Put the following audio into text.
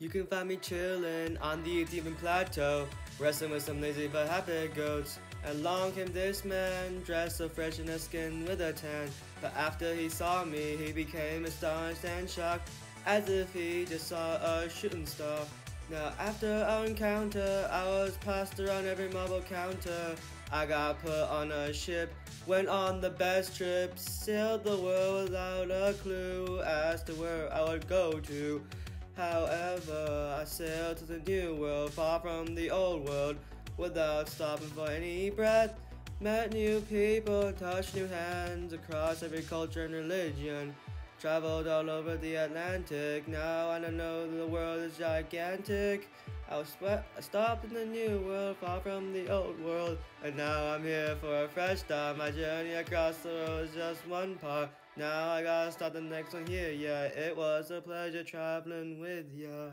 You can find me chillin' on the Ethiopian plateau, wrestling with some lazy but happy goats. And along came this man, dressed so fresh in his skin with a tan. But after he saw me, he became astonished and shocked, as if he just saw a shooting star. Now after our encounter, I was passed around every marble counter. I got put on a ship, went on the best trip, sailed the world without a clue as to where I would go to. However, I sailed to the new world, far from the old world, without stopping for any breath. Met new people, touched new hands across every culture and religion. Traveled all over the Atlantic, now I know the world is gigantic. I was stopped in the new world, far from the old world, and now I'm here for a fresh start. My journey across the world is just one part. Now I gotta start the next one here, yeah. It was a pleasure traveling with ya.